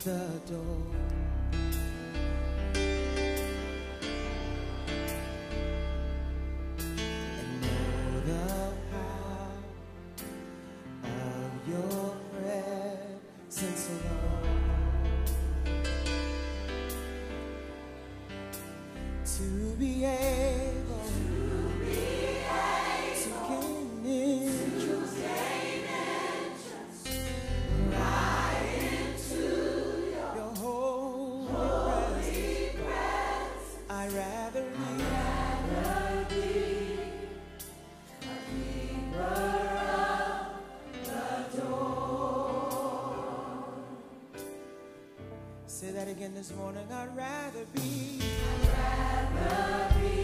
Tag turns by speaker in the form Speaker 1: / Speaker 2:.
Speaker 1: the door. Again this morning. I'd rather be.
Speaker 2: A keeper